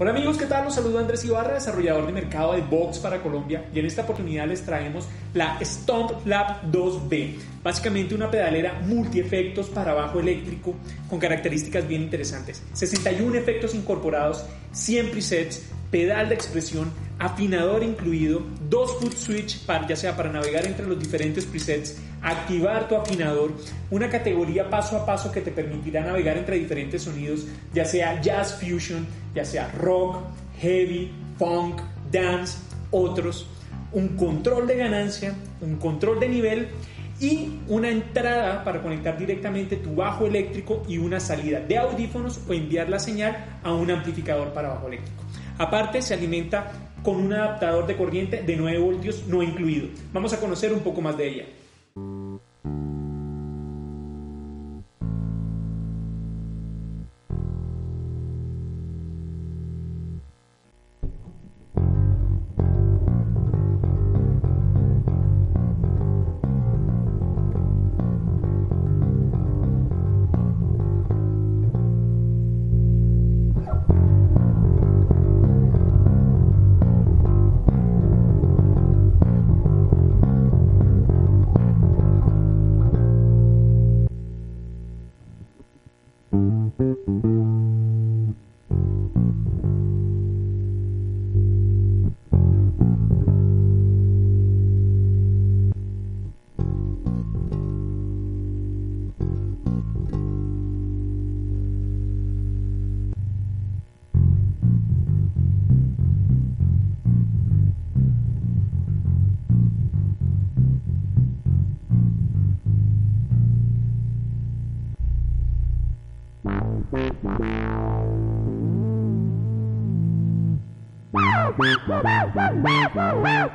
Hola amigos, ¿qué tal? Los saludo Andrés Ibarra, desarrollador de mercado de Vox para Colombia y en esta oportunidad les traemos la Stomp Lab 2B, básicamente una pedalera multiefectos para bajo eléctrico con características bien interesantes. 61 efectos incorporados, 100 presets, pedal de expresión, afinador incluido, dos foot switch para, ya sea para navegar entre los diferentes presets, activar tu afinador, una categoría paso a paso que te permitirá navegar entre diferentes sonidos, ya sea jazz fusion, ya sea rock, heavy, funk, dance, otros, un control de ganancia, un control de nivel y una entrada para conectar directamente tu bajo eléctrico y una salida de audífonos o enviar la señal a un amplificador para bajo eléctrico. Aparte, se alimenta con un adaptador de corriente de 9 voltios no incluido. Vamos a conocer un poco más de ella. Wow!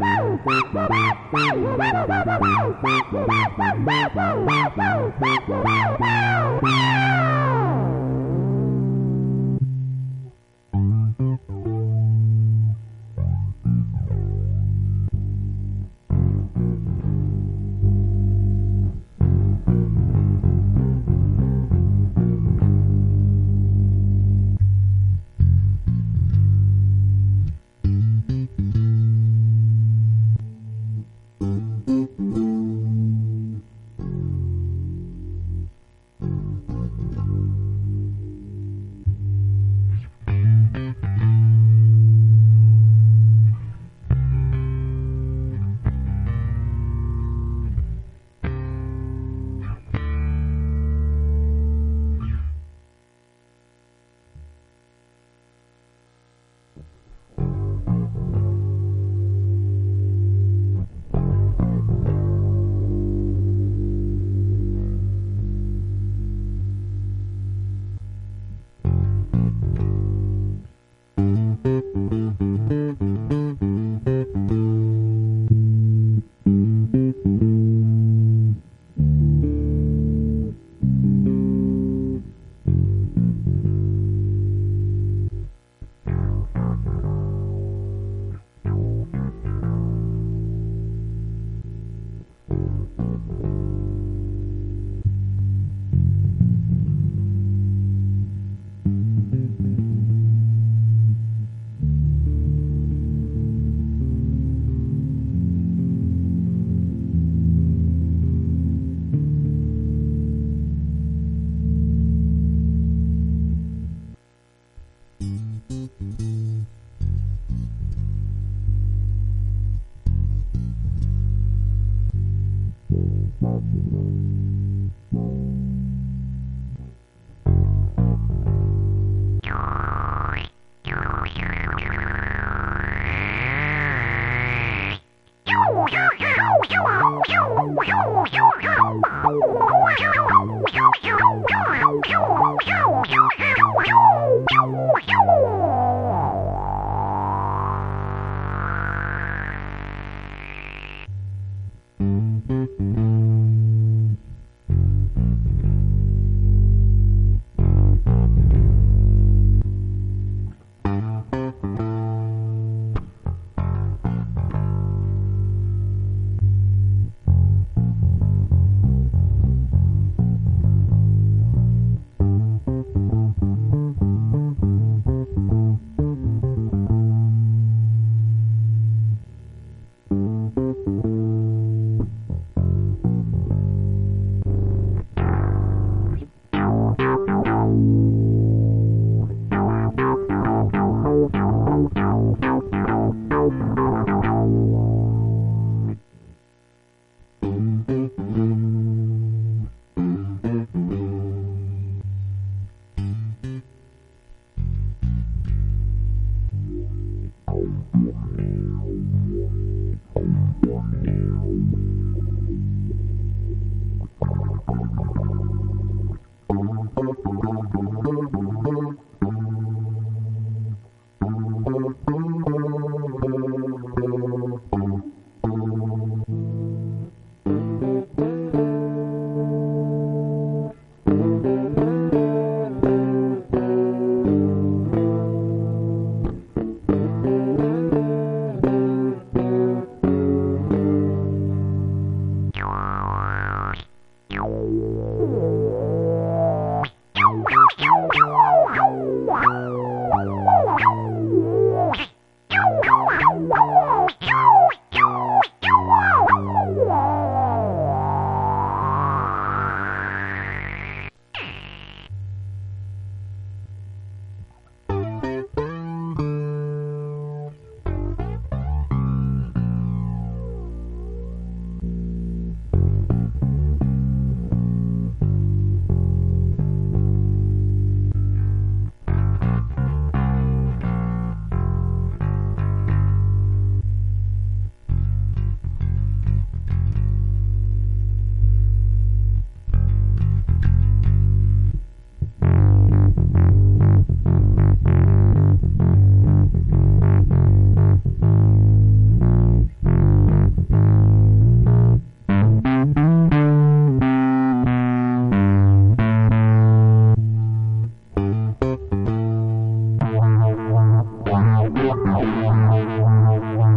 Thank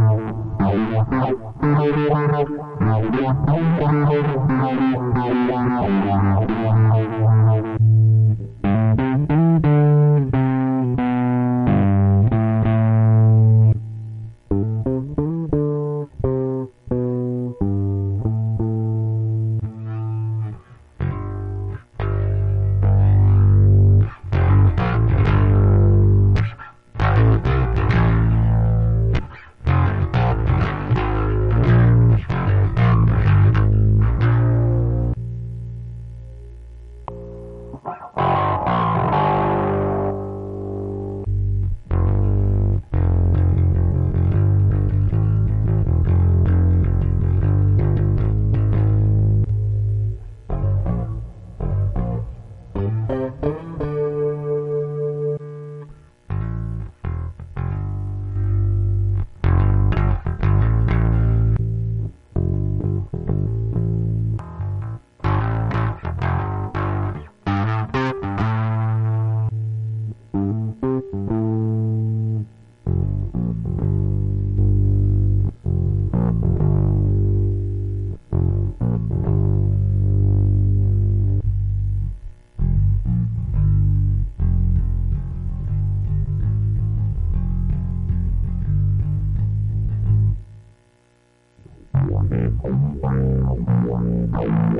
you.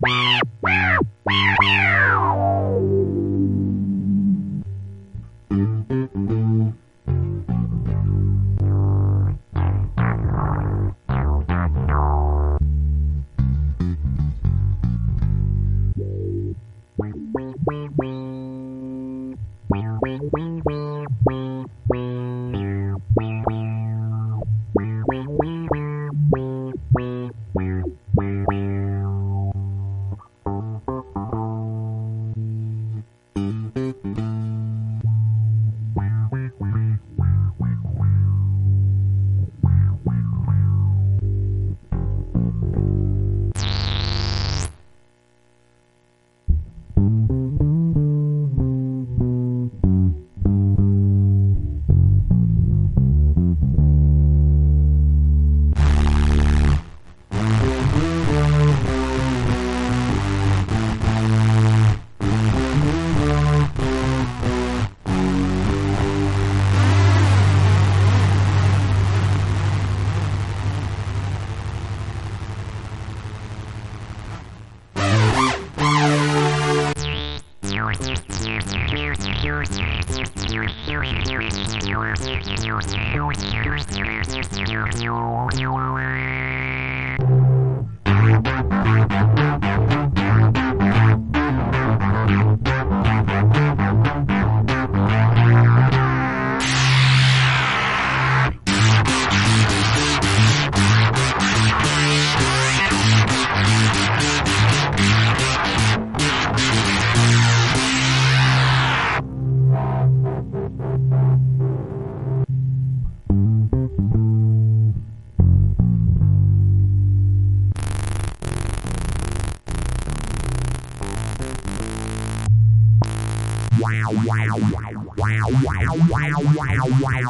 Wow, wow, wow, wow,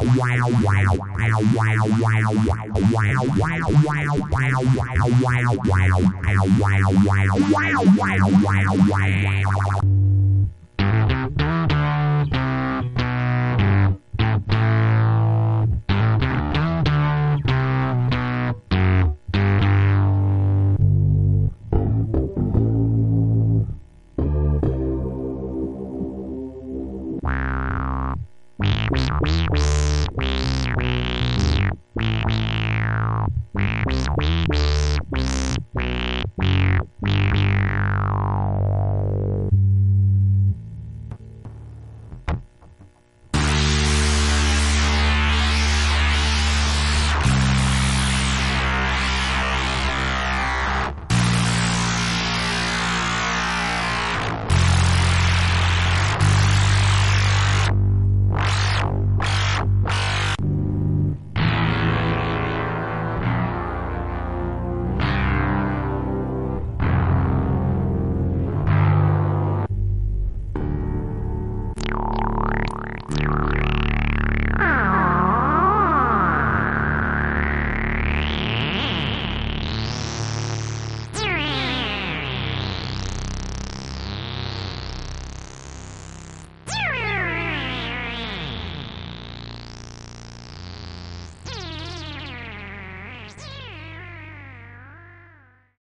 wow,